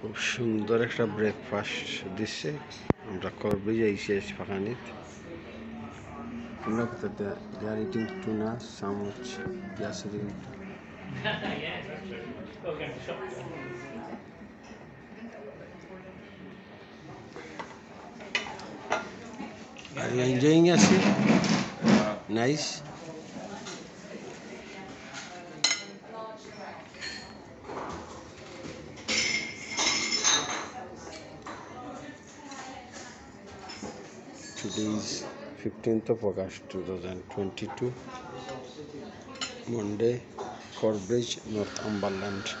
খুব সুন্দর একটা ব্রেকফাস্ট দিচ্ছে আমরা করবে যে শেষ ফাঁকানিত টুনা চামচ gas Are you enjoying us? Today is 15th of August 2022, Monday, Corbridge, Northumberland.